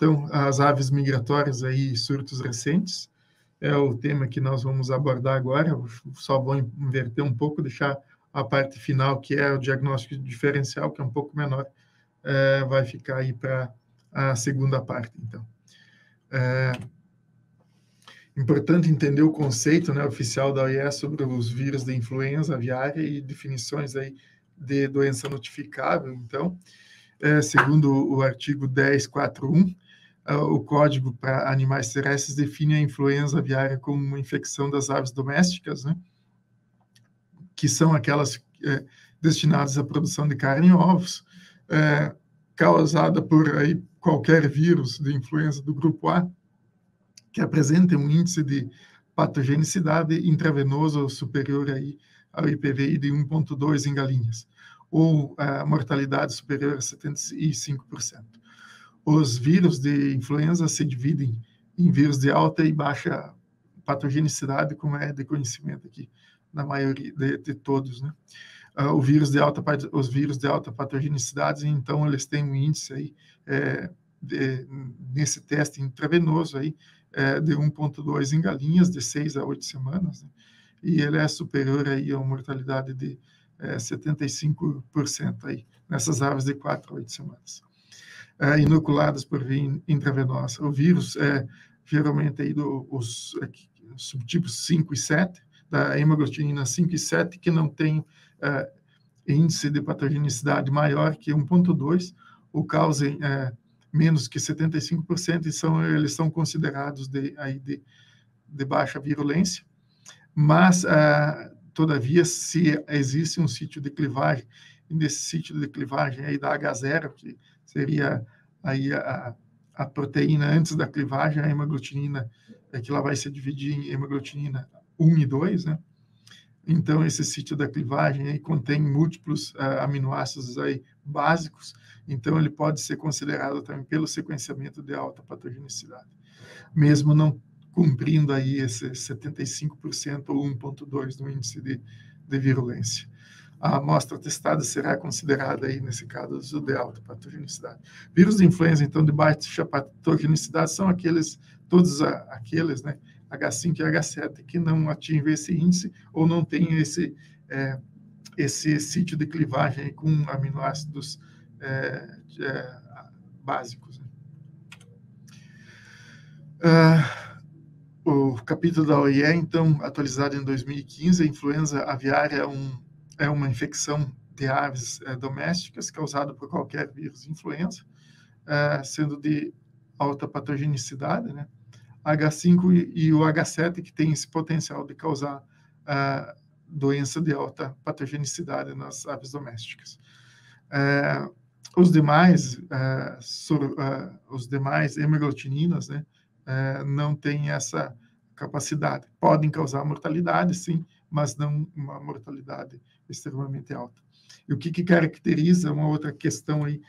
Então, as aves migratórias aí, surtos recentes, é o tema que nós vamos abordar agora. Só vou inverter um pouco, deixar a parte final, que é o diagnóstico diferencial, que é um pouco menor, é, vai ficar aí para a segunda parte, então. É, importante entender o conceito né, oficial da OIE sobre os vírus de influenza aviária e definições aí de doença notificável. Então, é, segundo o artigo 1041, é, o Código para Animais Terrestres define a influenza aviária como uma infecção das aves domésticas, né, que são aquelas é, destinadas à produção de carne e ovos, é, causada por aí, qualquer vírus de influenza do grupo A, que apresentem um índice de patogenicidade intravenoso superior aí ao IPVI de 1,2 em galinhas, ou a mortalidade superior a 75%. Os vírus de influenza se dividem em vírus de alta e baixa patogenicidade, como é de conhecimento aqui na maioria de, de todos, né? Uh, o vírus de alta, os vírus de alta patogenicidade, então eles têm um índice aí é, de, nesse teste intravenoso aí é, de 1,2 em galinhas, de 6 a 8 semanas, né? e ele é superior aí a uma mortalidade de é, 75% aí, nessas aves de 4 a 8 semanas. É, inoculadas por via intravenosa. O vírus é geralmente aí do, os é, subtipos 5 e 7, da hemaglutinina 5 e 7, que não tem é, índice de patogenicidade maior que 1,2, ou causem é, menos que 75% e são eles são considerados de aí de, de baixa virulência. Mas uh, todavia se existe um sítio de clivagem e nesse sítio de clivagem aí da H0 que seria aí a, a proteína antes da clivagem, a hemaglutinina, é que ela vai se dividir em hemaglutinina 1 e 2, né? Então, esse sítio da clivagem aí contém múltiplos uh, aminoácidos aí básicos, então ele pode ser considerado também pelo sequenciamento de alta patogenicidade, mesmo não cumprindo aí esse 75% ou 1,2% no índice de, de virulência. A amostra testada será considerada aí, nesse caso, de alta patogenicidade. Vírus de influenza, então, de baixa patogenicidade, são aqueles, todos aqueles, né, H5 e H7, que não atingem esse índice ou não têm esse, é, esse sítio de clivagem com aminoácidos é, é, básicos. Né? Ah, o capítulo da OIE, então, atualizado em 2015, a influenza aviária é, um, é uma infecção de aves é, domésticas causada por qualquer vírus influenza, é, sendo de alta patogenicidade, né? H5 e, o H7, que tem esse potencial de causar uh, doença de alta patogenicidade nas aves domésticas. Os demais, sur, os demais hemoglutininas, né, não têm essa capacidade. Podem causar mortalidade, sim, mas não uma mortalidade extremamente alta. E o que, que caracteriza uma outra questão aí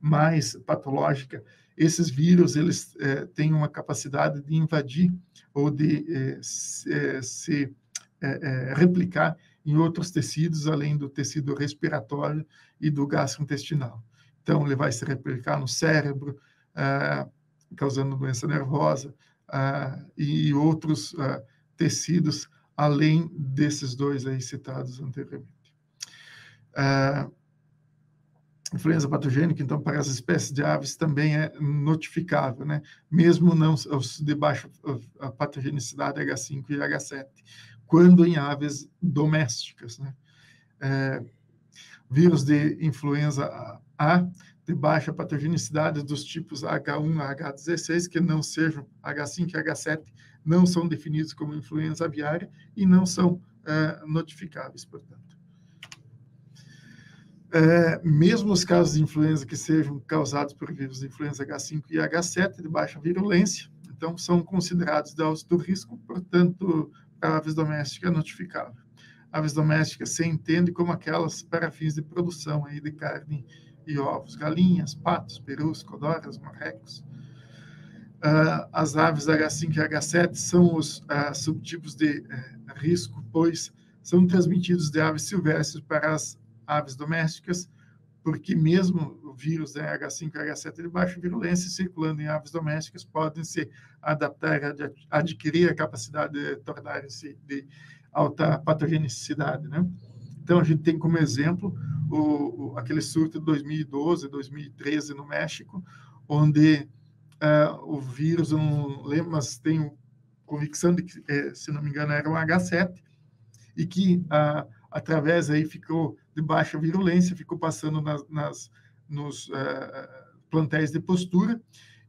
mais patológica esses vírus eles é, têm uma capacidade de invadir ou de é, se, é, se é, é, replicar em outros tecidos além do tecido respiratório e do gastrointestinal. Então, ele vai se replicar no cérebro, ah, causando doença nervosa ah, e outros ah, tecidos além desses dois aí citados anteriormente. Ah, influenza patogênica, então, para as espécies de aves também é notificável, né? Mesmo não os de baixa patogenicidade H5 e H7, quando em aves domésticas, né? É, vírus de influenza A de baixa patogenicidade dos tipos H1 a H16, que não sejam H5 e H7, não são definidos como influenza aviária e não são é, notificáveis, portanto é, mesmo os casos de influenza que sejam causados por vírus de influenza H5 e H7 de baixa virulência, então são considerados de alto risco, portanto, a aves doméstica é notificável. Aves domésticas se entende como aquelas para fins de produção aí de carne e ovos, galinhas, patos, perus, codoras, marrecos. Uh, as aves H5 e H7 são os uh, subtipos de uh, risco, pois são transmitidos de aves silvestres para as aves domésticas, porque mesmo o vírus né, H5 e H7 de baixa virulência circulando em aves domésticas podem se adaptar, adquirir a capacidade de tornarem-se de alta patogenicidade, né? Então, a gente tem como exemplo o, o, aquele surto de 2012, 2013 no México, onde uh, o vírus, não lembro, mas tenho convicção de que, eh, se não me engano, era um H7, e que uh, através aí ficou de baixa virulência, ficou passando nas, nas nos uh, plantéis de postura,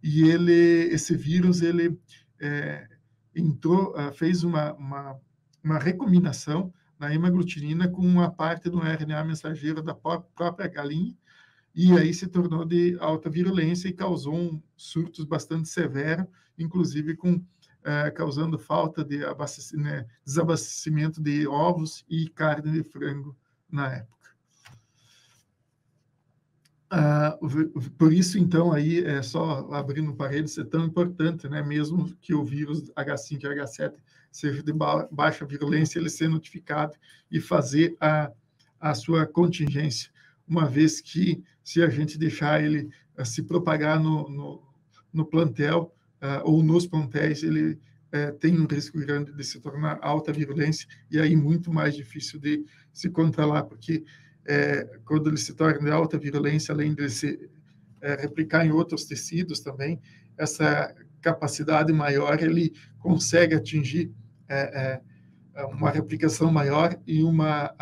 e ele, esse vírus, ele é, entrou, fez uma, uma, uma recombinação na hemaglutinina com uma parte do RNA mensageiro da própria galinha, e aí se tornou de alta virulência e causou um surtos bastante severo, inclusive com eh, causando falta de né, desabastecimento de ovos e carne de frango na época. Ah, por isso, então, aí, é só abrindo parênteses, é tão importante, né? mesmo que o vírus H5 e H7 seja de ba baixa virulência, ele ser notificado e fazer a, a sua contingência, uma vez que, se a gente deixar ele uh, se propagar no, no, no plantel uh, ou nos plantéis, ele uh, tem um risco grande de se tornar alta virulência e aí muito mais difícil de se controlar, porque quando ele se torna de alta virulência, além de se replicar em outros tecidos também, essa capacidade maior ele consegue atingir uma replicação maior e uma,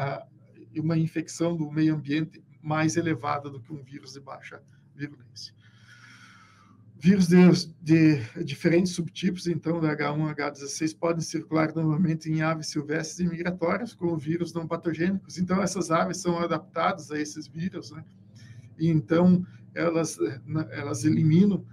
uma infecção do meio ambiente mais elevada do que um vírus de baixa virulência. Vírus de, de, diferentes subtipos, então, da H1 H16, podem circular normalmente em aves silvestres e migratórias, com vírus não patogênicos. Então, essas aves são adaptadas a esses vírus, né? E, então, elas, elas eliminam,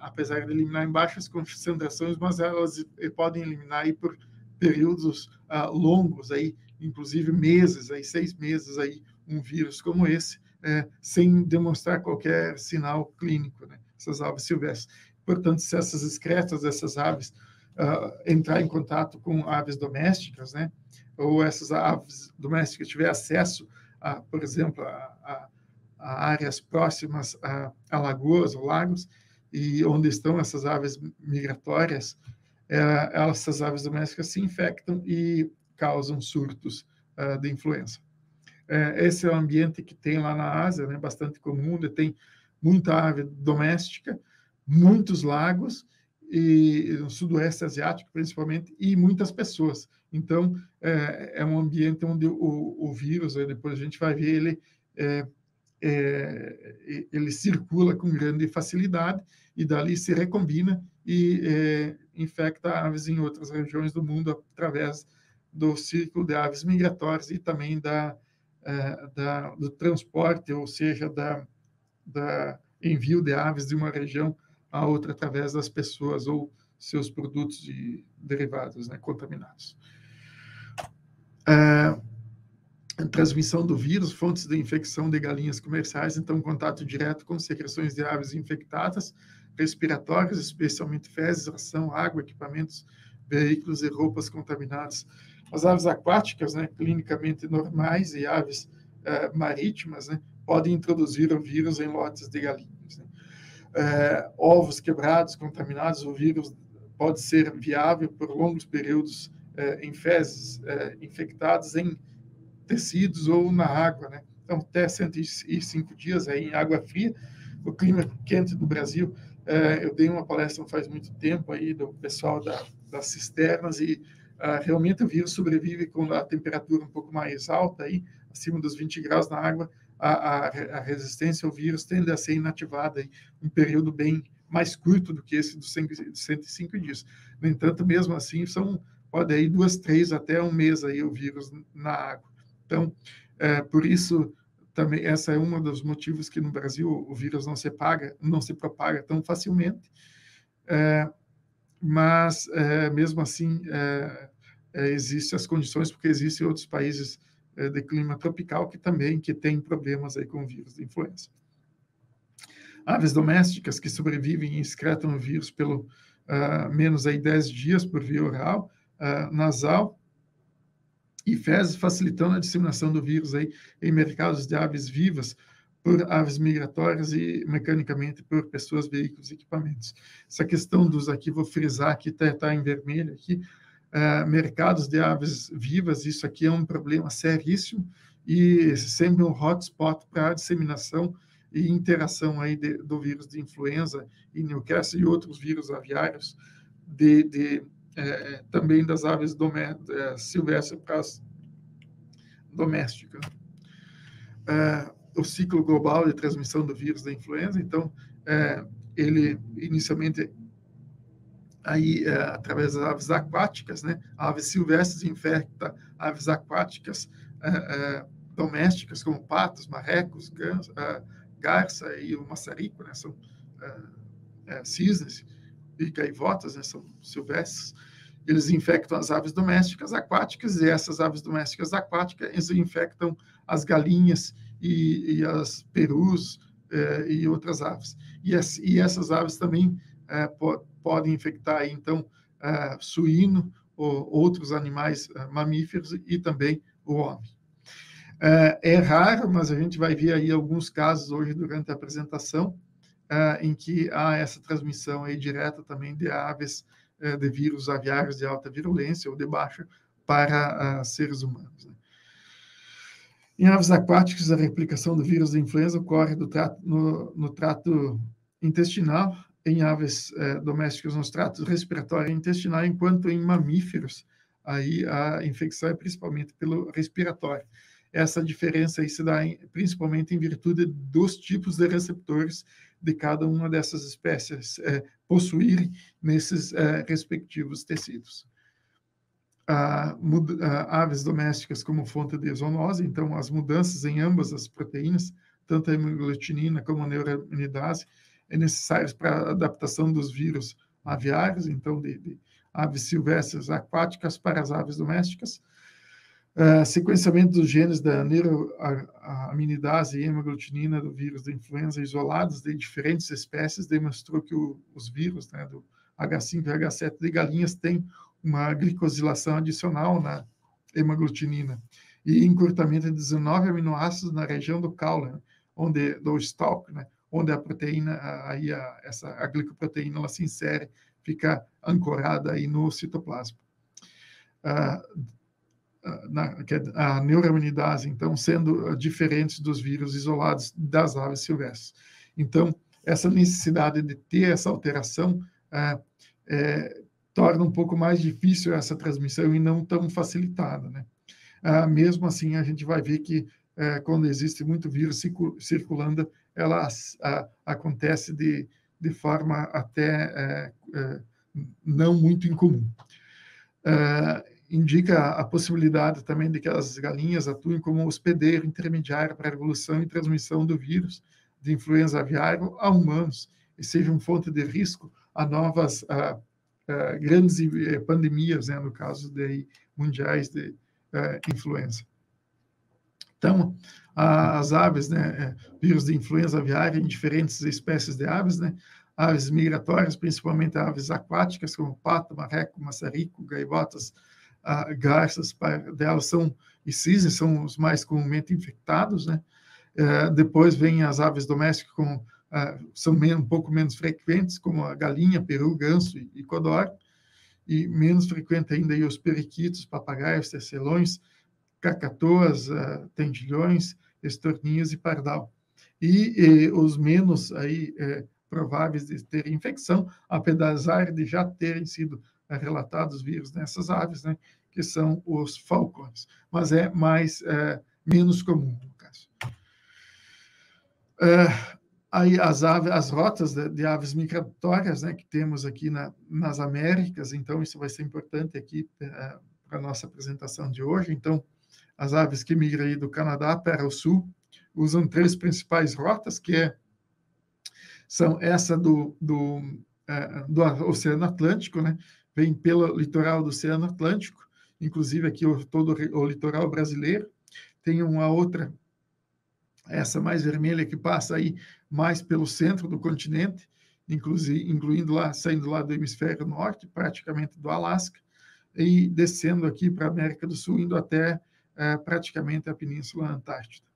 apesar de eliminar em baixas concentrações, mas elas podem eliminar aí por períodos ah, longos, aí, inclusive meses, aí, seis meses, aí, um vírus como esse, é, sem demonstrar qualquer sinal clínico, né? essas aves silvestres. Portanto, se essas excretas dessas aves uh, entrar em contato com aves domésticas, né, ou essas aves domésticas tiver acesso, a, por exemplo, a, a, a áreas próximas a, a, lagoas ou lagos, e onde estão essas aves migratórias, é, essas aves domésticas se infectam e causam surtos uh, de influenza. É, esse é o ambiente que tem lá na Ásia, né, bastante comum, tem muita ave doméstica, muitos lagos, e no sudoeste asiático principalmente, e muitas pessoas. Então, é, é um ambiente onde o, o vírus, depois a gente vai ver, ele, é, é, ele circula com grande facilidade e dali se recombina e é, infecta aves em outras regiões do mundo através do círculo de aves migratórias e também da, da, do transporte, ou seja, da, da envio de aves de uma região a outra através das pessoas ou seus produtos de, derivados né, contaminados. É, transmissão do vírus, fontes de infecção de galinhas comerciais, então contato direto com secreções de aves infectadas, respiratórias, especialmente fezes, ração, água, equipamentos, veículos e roupas contaminadas. As aves aquáticas, né, clinicamente normais e aves é, marítimas, né, podem introduzir o vírus em lotes de galinhas. Né? É, ovos quebrados, contaminados, o vírus pode ser viável por longos períodos é, em fezes infectadas em tecidos ou na água, né? Então, até 105 dias aí em água fria, o clima quente do Brasil. Eu dei uma palestra faz muito tempo aí do pessoal da, das cisternas e Uh, realmente o vírus sobrevive com a temperatura um pouco mais alta, aí, acima dos 20 graus na água, a, a, a, resistência ao vírus tende a ser inativada em um período bem mais curto do que esse dos 105 dias. No entanto, mesmo assim, são pode aí duas, três até um mês aí o vírus na água. Então, é, por isso também essa é um dos motivos que no Brasil o vírus não se paga, não se propaga tão facilmente. É, mas é, mesmo assim é, é, existem as condições porque existem outros países é, de clima tropical que também que tem problemas aí com vírus de influenza. Aves domésticas que sobrevivem e excretam o vírus pelo uh, menos aí 10 dias por via oral, uh, nasal e fezes, facilitando a disseminação do vírus aí em mercados de aves vivas, por aves migratórias e mecanicamente por pessoas, veículos e equipamentos. Essa questão dos aqui, vou frisar aqui, está tá em vermelho aqui, uh, mercados de aves vivas, isso aqui é um problema seríssimo e sempre um hotspot para a disseminação e interação aí de, do vírus de influenza e Newcastle e outros vírus aviários de, de é, também das aves é, silvestres para as domésticas. O ciclo global de transmissão do vírus da influenza, então, é, ele inicialmente aí é, através das aves aquáticas, né? Aves silvestres infecta aves aquáticas é, domésticas como patos, marrecos, gans, garça e o maçarico, né? São cisnes e gaivotas, né? São silvestres eles infectam as aves domésticas aquáticas e essas aves domésticas aquáticas eles infectam as galinhas e, e as perus eh, e outras aves. E, as, e, essas aves também eh, po, podem infectar, então, eh, suíno ou outros animais mamíferos e também o homem. É raro, mas a gente vai ver aí alguns casos hoje durante a apresentação em que há essa transmissão aí direta também de aves de vírus aviários de alta virulência ou de baixa para seres humanos. Né? Em aves aquáticas, a replicação do vírus da influenza ocorre trato, no, no, trato intestinal, em aves eh, domésticas nos tratos respiratório e intestinal, enquanto em mamíferos, aí a infecção é principalmente pelo respiratório. Essa diferença aí se dá em, principalmente em virtude dos tipos de receptores de cada uma dessas espécies é, possuírem nesses é, respectivos tecidos. Aves domésticas como fonte de zoonose, então as mudanças em ambas as proteínas, tanto a hemaglutinina como a neuraminidase, é necessárias para a adaptação dos vírus aviários, então de, de aves silvestres aquáticas para as aves domésticas, Uh, sequenciamento dos genes da neuroaminidase e hemaglutinina do vírus da influenza isolados de diferentes espécies demonstrou que o, os vírus né, do H5 e H7 de galinhas têm uma glicosilação adicional na hemaglutinina e encurtamento de 19 aminoácidos na região do caule, onde do stalk, né, onde a proteína, aí a, essa a glicoproteína, ela se insere, fica ancorada aí no citoplasma. Uh, na, a neuraminidase, então, sendo diferentes dos vírus isolados das aves silvestres. Então, essa necessidade de ter essa alteração é, é, torna um pouco mais difícil essa transmissão e não tão facilitada, né? Ah, mesmo assim, a gente vai ver que é, quando existe muito vírus circulando, ela a, acontece de, de forma até é, é, não muito incomum. Ah, indica a possibilidade também de que as galinhas atuem como hospedeiro intermediário para a evolução e transmissão do vírus de influenza aviária a humanos e sejam fonte de risco a novas a, grandes eh, pandemias, né, no caso de mundiais de eh, influenza. Então, as aves, né, eh, vírus de influenza aviária em diferentes espécies de aves, né, aves migratórias, principalmente aves aquáticas, como pato, marreco, maçarico, gaivotas, uh, garças delas são e cisnes são os mais comumente infectados, né? Uh, depois vem as aves domésticas com uh, são um pouco menos frequentes, como a galinha, peru, ganso e, e codorna, e menos frequente ainda aí os periquitos, papagaios, tecelões, cacatoas, uh, tendilhões, estorninhas e pardal. E, os menos aí eh, prováveis de ter infecção, apesar de já terem sido relatados vírus nessas aves, né, que são os falcões, mas é mais é, menos comum no caso. É, aí as aves, as rotas de, de, aves migratórias, né, que temos aqui na, nas Américas, então isso vai ser importante aqui é, para a nossa apresentação de hoje. Então, as aves que migram do Canadá para o sul usam três principais rotas, que é, são essa do, do, é, do Oceano Atlântico, né, vem pelo litoral do Oceano Atlântico, inclusive aqui o, todo o litoral brasileiro. Tem uma outra, essa mais vermelha, que passa aí mais pelo centro do continente, incluindo lá, saindo lá do hemisfério norte, praticamente do Alasca, e descendo aqui para a América do Sul, indo até é, praticamente a Península Antártida.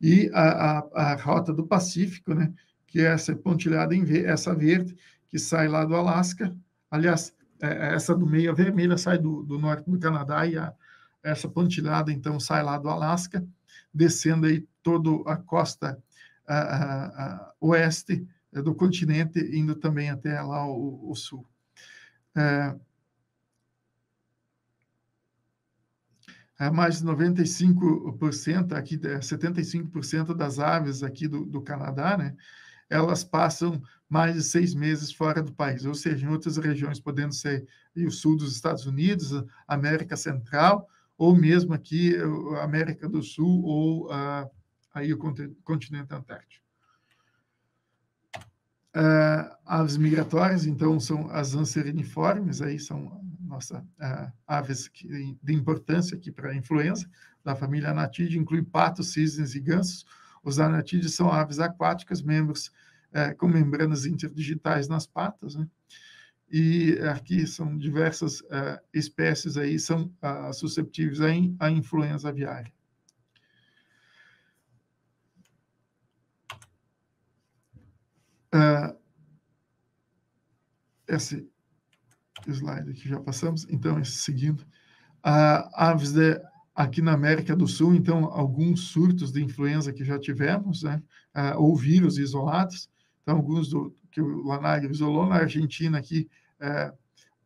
e a, a, a rota do Pacífico, né, que é essa pontilhada em essa verde, que sai lá do Alasca. Aliás, é, essa do meio, a vermelha, sai do, do norte do Canadá e a, essa pontilhada, então, sai lá do Alasca, descendo aí toda a costa a, oeste do continente, indo também até lá o, o sul. É, é mais de 95%, aqui, 75% das aves aqui do, do Canadá, né, elas passam mais de seis meses fora do país, ou seja, em outras regiões, podendo ser o sul dos Estados Unidos, América Central, ou mesmo aqui América do Sul ou uh, aí o continente antártico. Uh, aves migratórias, então, são as anseriniformes, aí são nossa uh, aves que, de importância aqui para a influenza, da família Anatide, inclui patos, cisnes e gansos. Os anatídeos são aves aquáticas, membros uh, com membranas interdigitais nas patas, né? E aqui são diversas espécies aí são susceptíveis à, à influenza aviária. Uh, esse slide aqui já passamos, então, seguindo. Uh, aves de, aqui na América do Sul, então, alguns surtos de influenza que já tivemos, né? Uh, ou vírus isolados. Então, alguns do, que o Lanagro isolou na Argentina aqui, uh,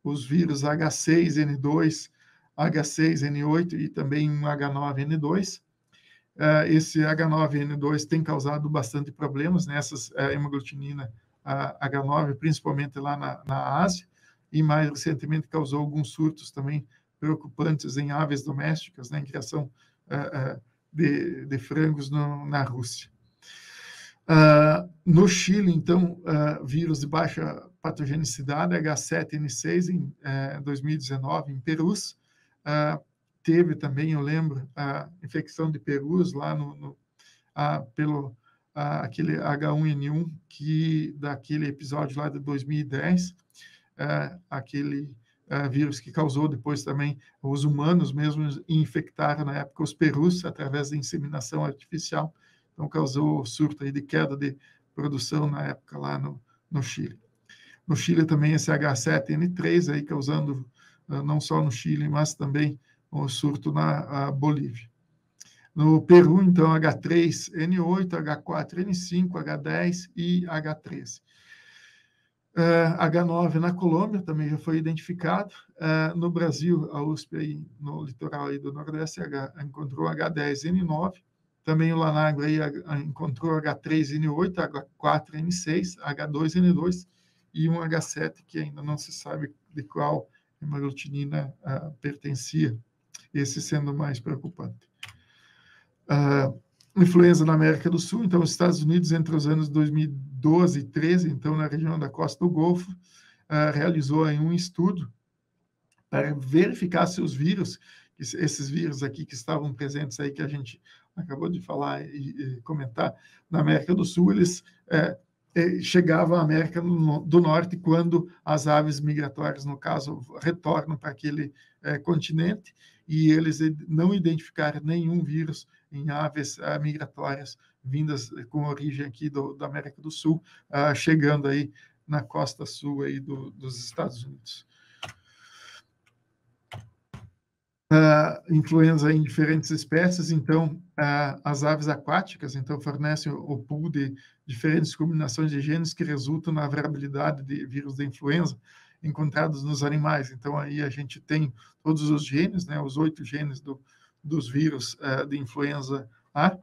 os vírus H6N2, H6N8 e também um H9N2. Uh, esse H9N2 tem causado bastante problemas nessas uh, hemaglutinina uh, H9, principalmente lá na, na Ásia, e mais recentemente causou alguns surtos também preocupantes em aves domésticas, né, em criação uh, de, de, frangos no, na Rússia. no Chile, então, vírus de baixa patogenicidade, H7N6, em 2019, em Perus, teve também, eu lembro, a infecção de perus lá no, no a, pelo a, aquele H1N1 que daquele episódio lá de 2010, é, aquele é, vírus que causou depois também os humanos mesmos infectaram na época os perus através da inseminação artificial, então causou surto aí de queda de produção na época lá no, no Chile. No Chile também esse H7N3 aí causando não só no Chile, mas também o surto na Bolívia. No Peru, então, H3N8, H4N5, H10 e H13. Uh, H9 na Colômbia também já foi identificado. Uh, no Brasil, a USP, aí, no litoral aí do Nordeste, H, encontrou H10N9. Também o Lanagro aí, encontrou H3N8, H4N6, H2N2 e um H7 que ainda não se sabe de qual hemaglutinina uh, pertencia esse sendo mais preocupante. Uh, influenza na América do Sul, então, os Estados Unidos, entre os anos 2012 e 13, então, na região da costa do Golfo, uh, realizou aí um estudo para verificar se os vírus, esses vírus aqui que estavam presentes aí, que a gente acabou de falar e, e comentar, na América do Sul, eles é, chegavam à América do Norte quando as aves migratórias, no caso, retornam para aquele é, continente e eles não identificaram nenhum vírus em aves uh, migratórias vindas com origem aqui do, da América do Sul, uh, chegando aí na costa sul aí do, dos Estados Unidos. Uh, influenza em diferentes espécies, então uh, as aves aquáticas então fornecem o pool de diferentes combinações de genes que resultam na variabilidade de vírus da influenza encontrados nos animais. Então, aí a gente tem todos os genes, né, os oito genes do, dos vírus uh, de influenza A,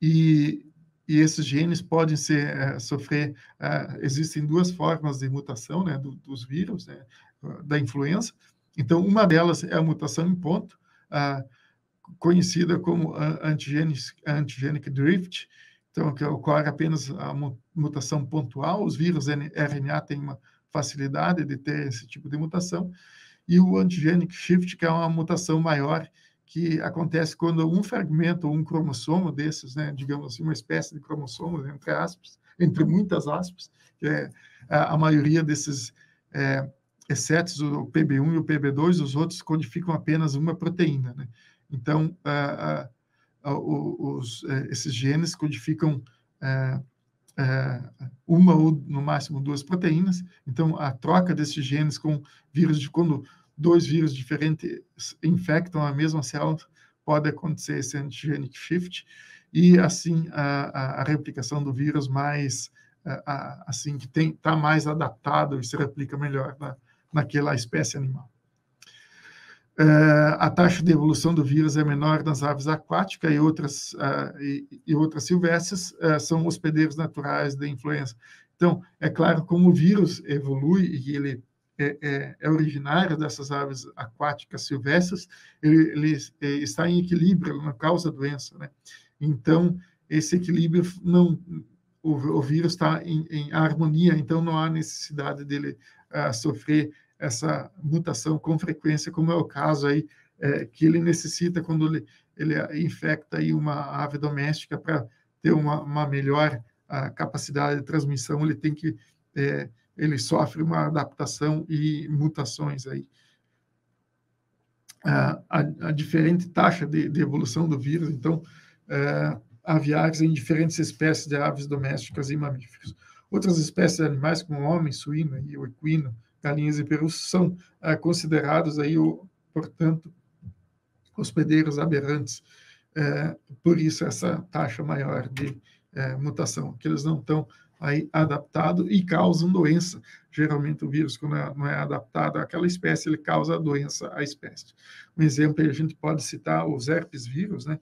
e, e esses genes podem ser, uh, sofrer, uh, existem duas formas de mutação né, do, dos vírus né, da influenza. Então, uma delas é a mutação em ponto, conhecida como antigenic, antigenic drift, então, que ocorre apenas a mutação pontual, os vírus RNA têm uma facilidade de ter esse tipo de mutação, e o antigenic shift, que é uma mutação maior que acontece quando um fragmento ou um cromossomo desses, né, digamos assim, uma espécie de cromossomo, entre aspas, entre muitas aspas, que é a, a maioria desses é, excetos o PB1 e o PB2, os outros codificam apenas uma proteína, né? Então, os, esses genes codificam uma ou no máximo duas proteínas. Então, a troca desses genes com vírus de quando dois vírus diferentes infectam a mesma célula pode acontecer esse antigenic shift e assim a, a replicação do vírus mais a, assim que tem está mais adaptado e se replica melhor na, naquela espécie animal. Uh, a taxa de evolução do vírus é menor nas aves aquáticas e outras, uh, e, e, outras silvestres uh, são hospedeiros naturais da influenza. Então, é claro, como o vírus evolui e ele é, é, é originário dessas aves aquáticas silvestres, ele, ele é, está em equilíbrio, não causa doença, né? Então, esse equilíbrio não o, o vírus está em, em, harmonia, então não há necessidade dele sofrer essa mutação com frequência, como é o caso aí é, que ele necessita quando ele, ele infecta aí uma ave doméstica para ter uma, uma melhor capacidade de transmissão, ele tem que é, ele sofre uma adaptação e mutações aí. A, a, diferente taxa de, de, evolução do vírus, então, é, aviários em diferentes espécies de aves domésticas e mamíferos. Outras espécies de animais, como homem, suíno e equino, galinhas e perus são ah, considerados aí, o, portanto, hospedeiros aberrantes. É, por isso essa taxa maior de é, mutação, que eles não estão aí adaptados e causam doença. Geralmente o vírus, quando é, não é adaptado àquela espécie, ele causa doença à espécie. Um exemplo a gente pode citar os herpes vírus, né?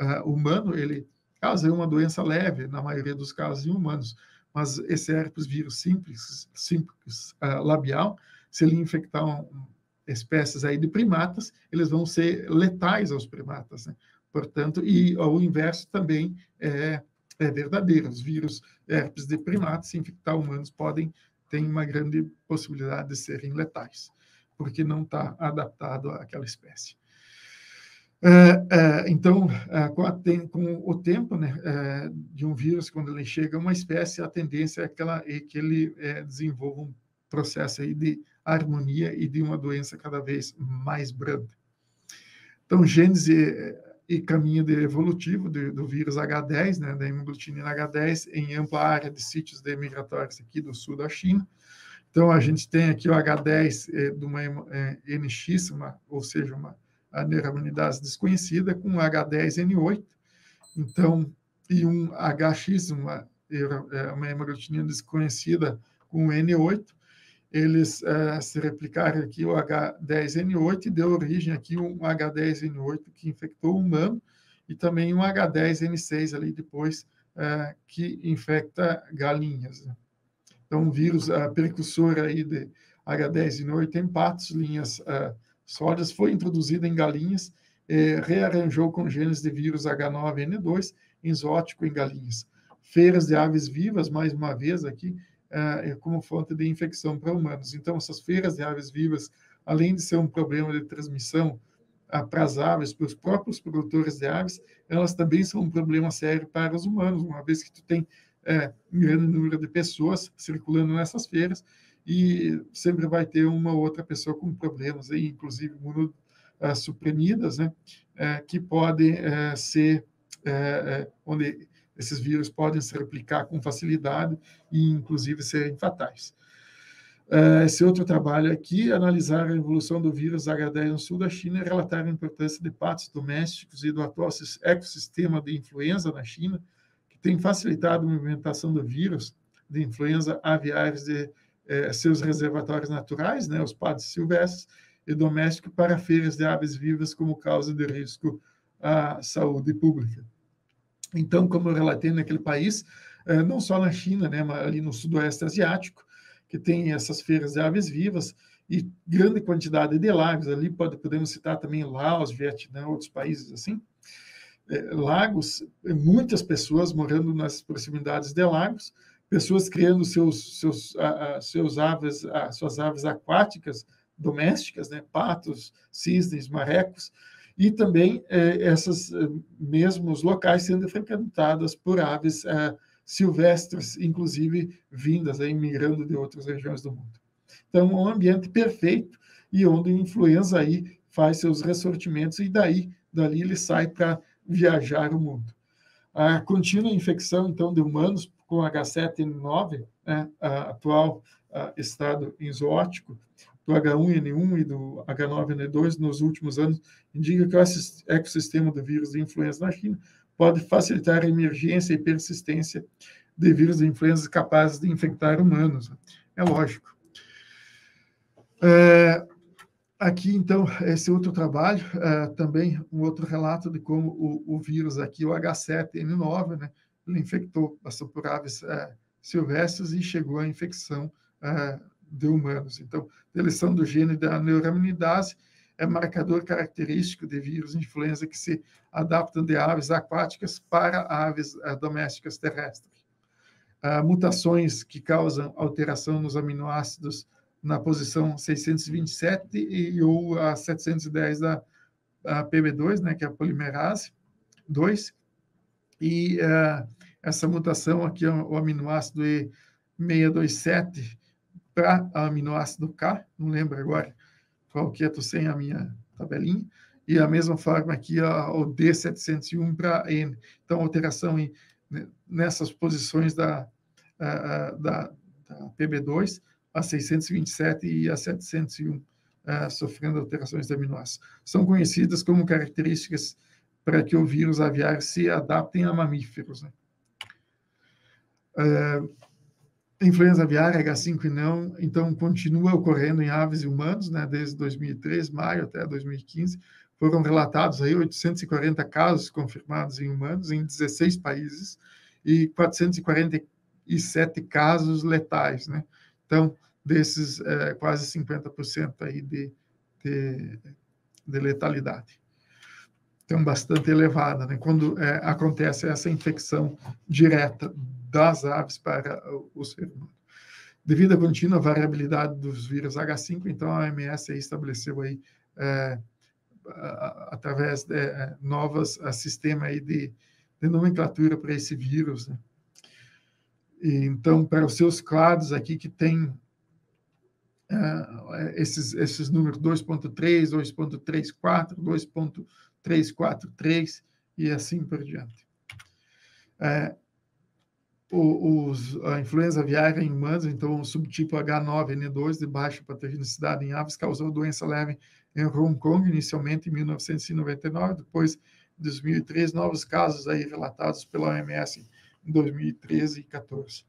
Uh, humano, ele causa uma doença leve, na maioria dos casos em humanos, mas esse herpes vírus simples, simples uh, labial, se ele infectar um, espécies aí de primatas, eles vão ser letais aos primatas, né? Portanto, e ao inverso também é, é verdadeiro. Os vírus herpes de primatas, se infectar humanos, podem ter uma grande possibilidade de serem letais, porque não está adaptado àquela espécie. É, então, é, com, o tempo né, de um vírus, quando ele chega a uma espécie, a tendência é que, ela, é que ele desenvolva um processo aí de harmonia e de uma doença cada vez mais branda. Então, gênese e caminho evolutivo de, do vírus H10, né, da hemoglutinina H10, em ampla área de sítios de migratórios aqui do sul da China. Então, a gente tem aqui o H10 de uma é, NX, uma, ou seja, uma a neuraminidase desconhecida com H10N8, então, e um HX, uma, é, uma hemaglutinina desconhecida com N8, eles é, se replicaram aqui o H10N8 e deu origem aqui um H10N8 que infectou o humano e também um H10N6 ali depois é, que infecta galinhas. Né? Então, um vírus a precursor aí de H10N8 em patos, linhas sólidas foi introduzida em galinhas, eh, rearranjou com genes de vírus H9N2 exótico em galinhas. Feiras de aves vivas, mais uma vez aqui, eh, como fonte de infecção para humanos. Então, essas feiras de aves vivas, além de ser um problema de transmissão para as aves, para os próprios produtores de aves, elas também são um problema sério para os humanos, uma vez que tu tem é, um grande número de pessoas circulando nessas feiras e sempre vai ter uma outra pessoa com problemas, aí, inclusive imunossuprimidas, né, é, que podem é, ser, é, onde esses vírus podem se replicar com facilidade e, inclusive, serem fatais. Esse outro trabalho aqui, analisar a evolução do vírus H10 no sul da China e relatar a importância de patos domésticos e do atual ecossistema de influenza na China, que tem facilitado a movimentação do vírus de influenza aviários de é, seus reservatórios naturais, né, os patos silvestres e domésticos, para feiras de aves vivas como causa de risco à saúde pública. Então, como eu relatei naquele país, é, não só na China, né, mas ali no sudoeste asiático, que tem essas feiras de aves vivas e grande quantidade de lagos. Ali pode, podemos citar também Laos, Vietnã, outros países assim. É, lagos, muitas pessoas morando nas proximidades de lagos, pessoas criando seus, seus, seus aves, suas aves aquáticas domésticas, né? patos, cisnes, marrecos, e também é, essas é, mesmos locais sendo frequentadas por aves é, silvestres, inclusive vindas, aí, migrando de outras regiões do mundo. Então, um ambiente perfeito e onde a influenza aí faz seus ressortimentos e daí, dali ele sai para viajar o mundo. A contínua infecção, então, de humanos com H7N9, né, atual estado zoótico, do H1N1 e do H9N2 nos últimos anos, indica que o ecossistema do vírus de influenza na China pode facilitar a emergência e persistência de vírus de influenza capazes de infectar humanos. É lógico. É, aqui, então, esse outro trabalho, é, também um outro relato de como o, o vírus aqui, o H7N9, né, ele infectou, passou por aves é, silvestres e chegou à infecção é, de humanos. Então, deleção do gene da neuraminidase é marcador característico de vírus influenza que se adaptam de aves aquáticas para aves é, domésticas terrestres. Uh, mutações que causam alteração nos aminoácidos na posição 627 e ou a 710 da a PB2, né, que é a polimerase 2, e uh, essa mutação aqui é o aminoácido E627 para aminoácido K, não lembro agora qual que é, estou sem a minha tabelinha, e a mesma forma aqui o D701 para N. Então, alteração em, né, nessas posições da, da, da PB2, a 627 e a 701, uh, sofrendo alterações de aminoácidos. São conhecidas como características para que o vírus aviário se adaptem a mamíferos. Né? Uh, influenza aviária H5 e não, então continua ocorrendo em aves e humanos, né, desde 2003, maio até 2015. Foram relatados aí 840 casos confirmados em humanos em 16 países e 447 casos letais, né? Então, desses é, quase 50% aí de, de, de letalidade então bastante elevada, né? quando é, acontece essa infecção direta das aves para o ser humano. Devido à contínua variabilidade dos vírus H5, então a OMS estabeleceu aí, é, através de é, novas sistema aí de, de nomenclatura para esse vírus. Né? E, então, para os seus clados aqui que tem é, esses, esses números 2.3, 2.34, 2.343 e assim por diante. É, os, a influenza aviária em humanos, então o subtipo H9N2 de baixa patogenicidade em aves, causou doença leve em Hong Kong, inicialmente em 1999, depois, em 2003, novos casos aí relatados pela OMS em 2013 e 2014.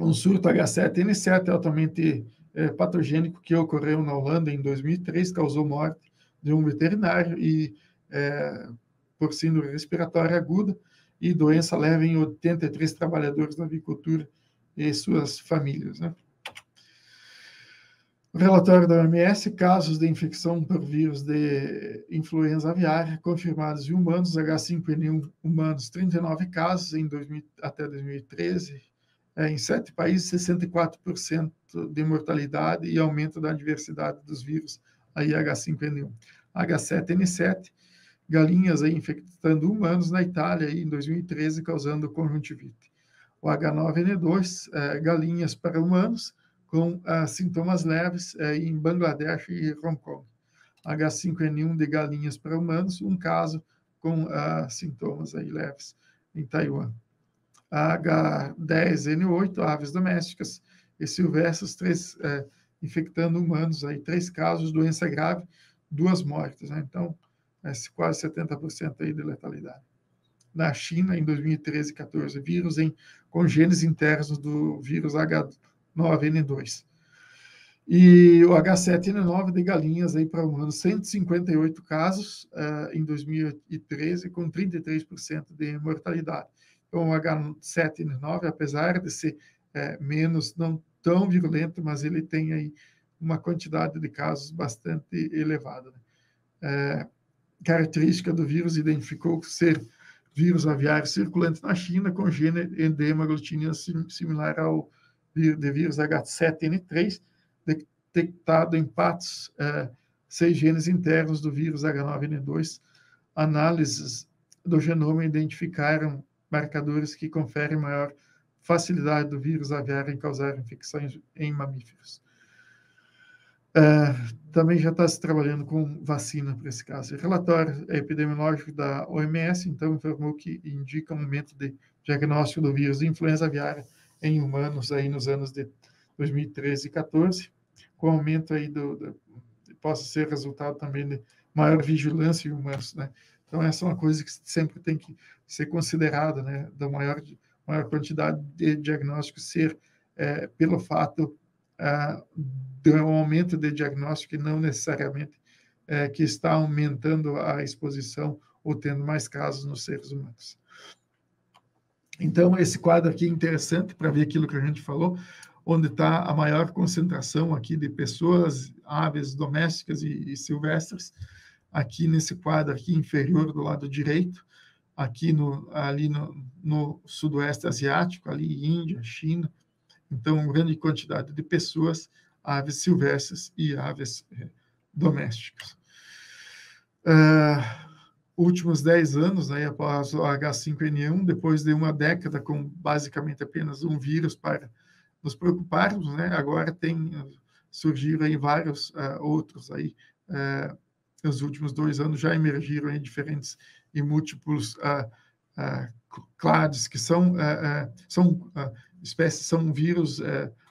Um surto H7N7 altamente é, patogênico que ocorreu na Holanda em 2003, causou morte de um veterinário e é, por síndrome respiratória aguda, e doença leva em 83 trabalhadores da avicultura e suas famílias. Né? O relatório da OMS, casos de infecção por vírus de influenza aviária confirmados em humanos, H5N1 humanos, 39 casos em 2000, até 2013, é, em sete países, 64% de mortalidade e aumento da diversidade dos vírus, aí H5N1. H7N7, galinhas aí infectando humanos na Itália aí, em 2013, causando conjuntivite. O H9N2, é, galinhas para humanos com é, sintomas leves é, em Bangladesh e Hong Kong. H5N1 de galinhas para humanos, um caso com sintomas aí leves em Taiwan. H10N8, aves domésticas e silvestres, três, infectando humanos, aí, três casos, doença grave, duas mortes. Né? Então, é, quase 70% aí de letalidade. Na China, em 2013 e 14, vírus em, com genes internos do vírus H9N2. E o H7N9 de galinhas aí para humanos, 158 casos uh, em 2013, com 33% de mortalidade. Então, o H7N9, apesar de ser é, menos, não tão virulento, mas ele tem aí uma quantidade de casos bastante elevada. Né? É, característica do vírus identificou ser vírus aviário circulante na China com gene endemaglutinina similar ao de vírus H7N3, detectado em patos, é, seis genes internos do vírus H9N2. Análises do genoma identificaram marcadores que conferem maior facilidade do vírus aviário em causar infecções em mamíferos. também já está se trabalhando com vacina para esse caso. O relatório epidemiológico da OMS, então, informou que indica um aumento de diagnóstico do vírus de influenza aviária em humanos aí nos anos de 2013 e 14, com aumento aí do, do possa ser resultado também de maior vigilância em humanos, né? Então essa é uma coisa que sempre tem que ser considerada, né? Da maior maior quantidade de diagnósticos ser é, pelo fato é, do aumento de diagnóstico e não necessariamente é, que está aumentando a exposição ou tendo mais casos nos seres humanos. Então, esse quadro aqui é interessante para ver aquilo que a gente falou, onde está a maior concentração aqui de pessoas, aves domésticas e, e, silvestres, aqui nesse quadro aqui inferior do lado direito, aqui no, ali no, no sudoeste asiático, ali Índia, China, então, grande quantidade de pessoas, aves silvestres e aves eh, domésticas. Uh, últimos 10 anos, aí, após o H5N1, depois de uma década com basicamente apenas um vírus para nos preocuparmos, né? agora tem surgiram aí vários uh, outros aí, uh, nos últimos dois anos já emergiram aí diferentes e múltiplos uh, clades que são, são espécies, são vírus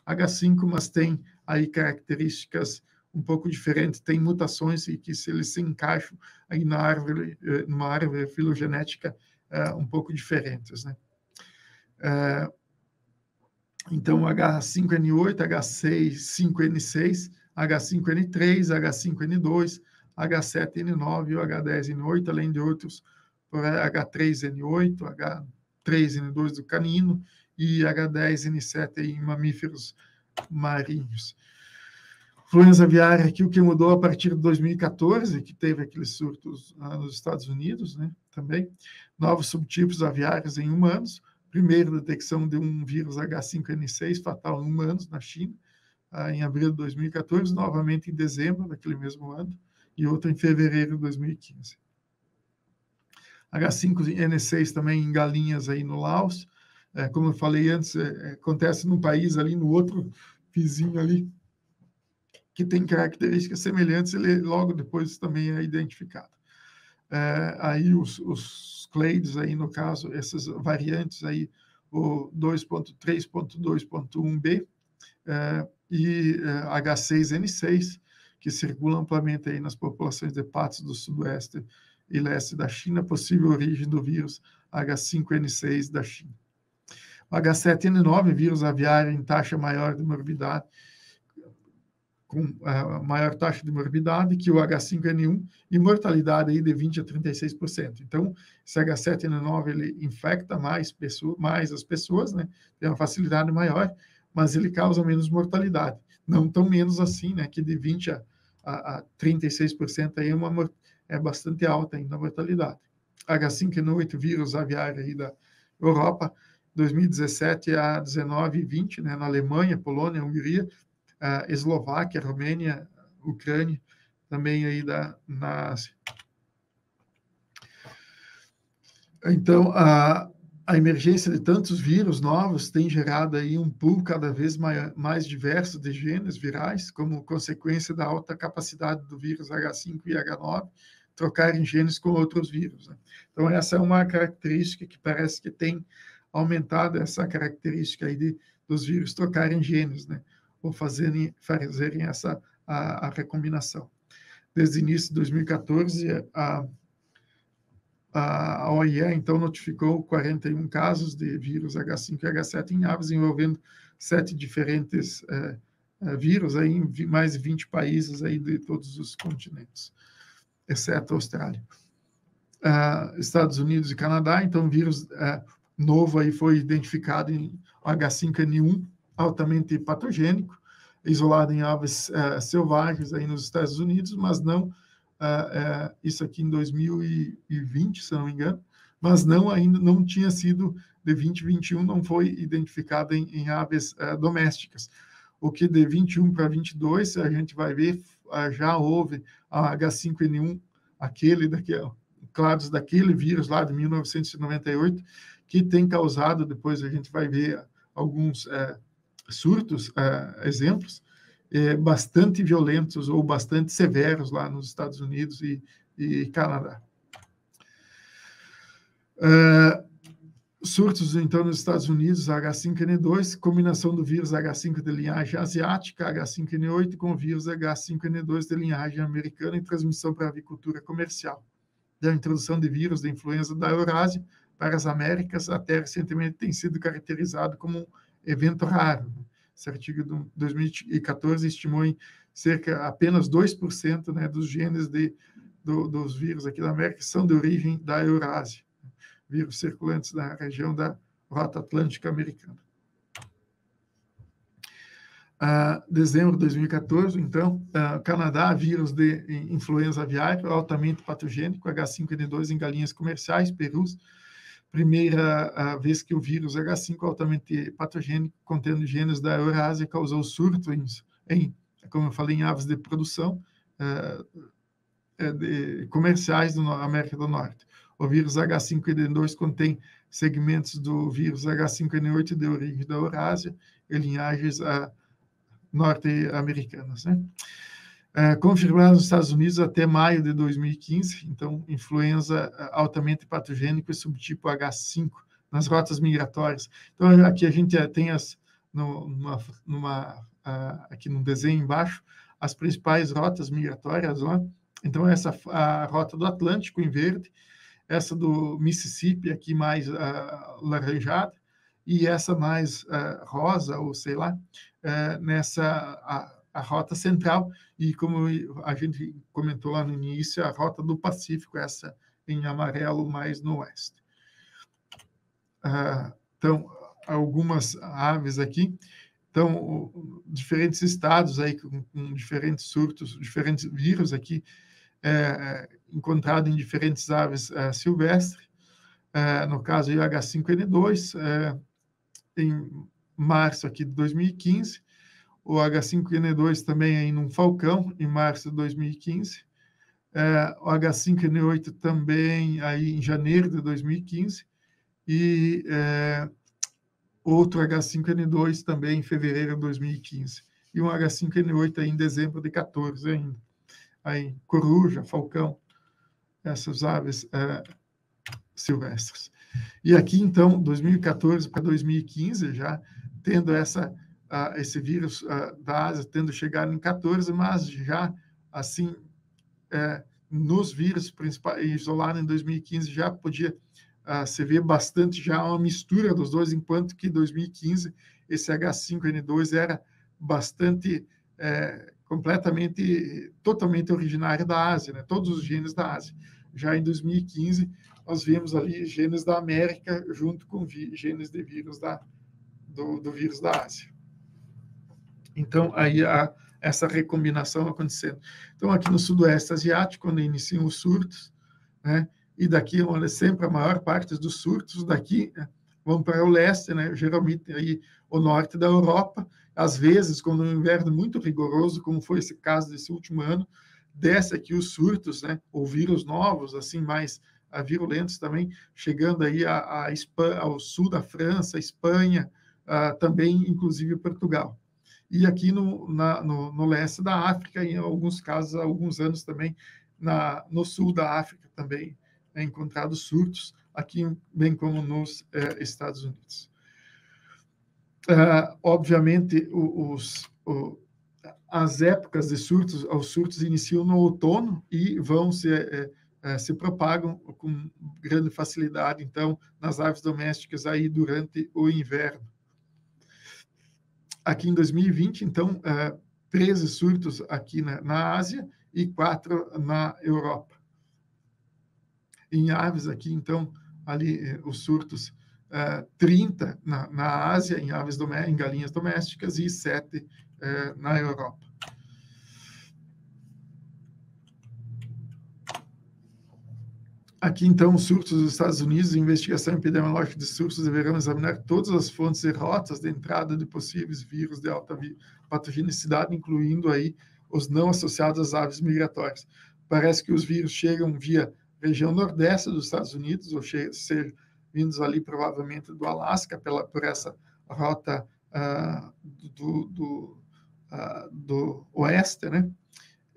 H5, mas tem aí características um pouco diferentes, tem mutações e que se eles se encaixam aí na árvore, numa árvore filogenética um pouco diferentes, né? Então, H5N8, H6, 5N6, H5N3, H5N2, H7N9 e o H10N8, além de outros por H3N8, H3N2 do canino e H10N7 em mamíferos marinhos. Influenza aviária aqui, o que mudou a partir de 2014, que teve aqueles surtos ah, nos Estados Unidos, né, também. Novos subtipos aviários em humanos, primeira detecção de um vírus H5N6 fatal em humanos na China, ah, em abril de 2014, novamente em dezembro daquele mesmo ano, e outra em fevereiro de 2015. H5N6 também em galinhas aí no Laos, é, como eu falei antes, é, é, acontece num país ali, no outro vizinho ali, que tem características semelhantes, ele logo depois também é identificado. É, aí os, os clades aí no caso, essas variantes aí, o 2.3.2.1b é, e é, H6N6, que circulam amplamente aí nas populações de patos do sudoeste e leste da China, possível origem do vírus H5N6 da China. O H7N9, vírus aviário em taxa maior de morbidade, com a maior taxa de morbidade que o H5N1 e mortalidade aí de 20 a 36%. Então, esse H7N9 ele infecta mais pessoas, mais as pessoas, né? Tem uma facilidade maior, mas ele causa menos mortalidade. Não tão menos assim, né? Que de 20 a, a, a 36% aí é uma é bastante alta ainda a mortalidade. H5N8 vírus aviário aí da Europa, 2017 a 19 e 20, né, na Alemanha, Polônia, Hungria, Eslováquia, Romênia, Ucrânia, também aí da, na Ásia. Então, a, a emergência de tantos vírus novos tem gerado aí um pool cada vez mais, mais diverso de genes virais, como consequência da alta capacidade do vírus H5 e H9 trocarem genes com outros vírus. Né? Então, essa é uma característica que parece que tem aumentado essa característica aí de, dos vírus trocarem genes, né? ou fazerem, fazerem essa a, a recombinação. Desde o início de 2014, a, a OIE, então, notificou 41 casos de vírus H5 e H7 em aves, envolvendo sete diferentes é, é, vírus aí, em mais de 20 países aí de todos os continentes, exceto a Austrália. Uh, Estados Unidos e Canadá, então, vírus uh, novo aí foi identificado em H5N1, altamente patogênico, isolado em aves selvagens aí nos Estados Unidos, mas não, uh, uh, isso aqui em 2020, se não me engano, mas não ainda, não tinha sido, de 2021 não foi identificado em, em aves domésticas. O que de 21 para 22, a gente vai ver, já houve a H5N1, aquele daquele, claros daquele vírus lá de 1998, que tem causado, depois a gente vai ver alguns é, surtos, é, exemplos, é, bastante violentos ou bastante severos lá nos Estados Unidos e, e Canadá. Uh, surtos, então, nos Estados Unidos, H5N2, combinação do vírus H5 de linhagem asiática, H5N8, com o vírus H5N2 de linhagem americana e transmissão para a avicultura comercial. Da introdução de vírus da influenza da Eurásia para as Américas, até recentemente tem sido caracterizado como um evento raro. Esse artigo de 2014 estimou em cerca apenas 2% né, dos genes de, do, dos vírus aqui da América são de origem da Eurásia, vírus circulantes na região da Rota Atlântica Americana. Uh, dezembro de 2014, então, uh, Canadá, vírus de influenza aviária altamente patogênico, H5N2 em galinhas comerciais, perus, primeira vez que o vírus H5 altamente patogênico, contendo genes da Eurásia, causou surto em, em como eu falei, em aves de produção uh, de, comerciais da América do Norte. O vírus H5N2 contém segmentos do vírus H5N8 de origem da Eurásia e linhagens uh, norte-americanas. Né? É, confirmado nos Estados Unidos até maio de 2015, então, influenza é, altamente patogênico e subtipo H5 nas rotas migratórias. Então, aqui a gente tem as, no, numa, numa, aqui no desenho embaixo, as principais rotas migratórias, ó. Então, essa a rota do Atlântico em verde, essa do Mississippi aqui mais uh, laranjada, e essa mais uh, rosa, ou sei lá, nessa a rota central e como a gente comentou lá no início, a rota do Pacífico, essa em amarelo mais no oeste. Ah, então, algumas aves aqui. Então, diferentes estados aí com, diferentes surtos, diferentes vírus aqui é, encontrado em diferentes aves é, silvestres. É, no caso, o H5N2, é, em março aqui de 2015, o H5N2 também aí num Falcão, em março de 2015, é, o H5N8 também aí em janeiro de 2015, e é, outro H5N2 também em fevereiro de 2015, e um H5N8 aí em dezembro de 14 ainda. Aí, coruja, falcão, essas aves é, silvestres. E aqui, então, 2014 para 2015, já tendo essa uh, esse vírus uh, da Ásia tendo chegado em 14, mas já, assim, é, nos vírus principais, isolado em 2015, já podia uh, se ver bastante já uma mistura dos dois, enquanto que em 2015 esse H5N2 era bastante, é, completamente, totalmente originário da Ásia, né? todos os genes da Ásia. Já em 2015, nós vemos ali genes da América junto com genes de vírus da, do, do vírus da Ásia. Então, aí há essa recombinação acontecendo. Então, aqui no sudoeste asiático, quando iniciam os surtos, né, e daqui, onde sempre a maior parte dos surtos daqui né, vão para o leste, né, geralmente aí o norte da Europa, às vezes, quando o inverno muito rigoroso, como foi esse caso desse último ano, desce aqui os surtos, né, ou vírus novos, assim, mais uh, virulentos também, chegando aí a, a Espanha, ao sul da França, Espanha, uh, também, inclusive Portugal e aqui no, na, no, no, leste da África, em alguns casos, há alguns anos também, na, no sul da África também, é encontrado surtos, aqui bem como nos é, Estados Unidos. É, obviamente, os, as épocas de surtos, os surtos iniciam no outono e vão se, é, se propagam com grande facilidade, então, nas aves domésticas aí durante o inverno aqui em 2020, então, uh, 13 surtos aqui na, na Ásia e quatro na Europa. Em aves aqui, então, ali eh, os surtos uh, 30 na, na Ásia, em aves em galinhas domésticas e 7 uh, na Europa. Aqui, então, os surtos dos Estados Unidos, investigação epidemiológica de surtos, deverão examinar todas as fontes e rotas de entrada de possíveis vírus de alta patogenicidade, incluindo aí os não associados às aves migratórias. Parece que os vírus chegam via região nordeste dos Estados Unidos, ou sejam vindos ali provavelmente do Alasca, pela, por essa rota uh, do, do do oeste, né,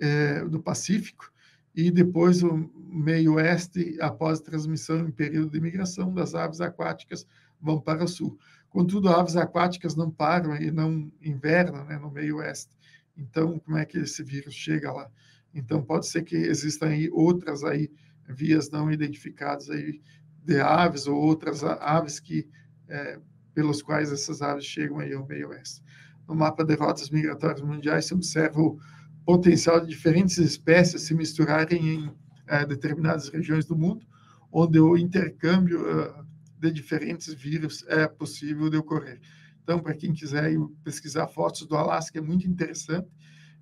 é, do Pacífico, e depois o meio oeste, após transmissão em período de migração das aves aquáticas, vão para o sul. Contudo, aves aquáticas não param e não invernam né, no meio oeste. Então, como é que esse vírus chega lá? Então, pode ser que existam aí outras aí vias não identificadas aí de aves ou outras aves que é, pelos quais essas aves chegam aí ao meio oeste. No mapa de rotas migratórias mundiais se observa o potencial de diferentes espécies se misturarem em é, determinadas regiões do mundo, onde o intercâmbio uh, de diferentes vírus é possível de ocorrer. Então, para quem quiser pesquisar fotos do Alasca, é muito interessante.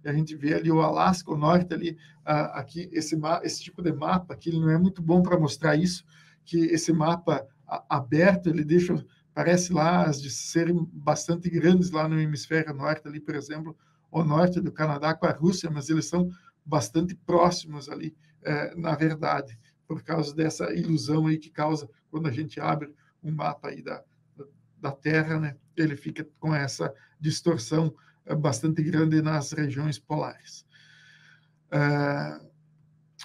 A gente vê ali o Alasca, o norte ali, aqui, esse, esse tipo de mapa, que ele não é muito bom para mostrar isso, que esse mapa aberto, ele deixa, parece lá de serem bastante grandes lá no hemisfério norte, ali, por exemplo, o norte do Canadá com a Rússia, mas eles são bastante próximos ali, é, na verdade, por causa dessa ilusão aí que causa quando a gente abre um mapa aí da, da Terra, né? Ele fica com essa distorção é, bastante grande nas regiões polares. É,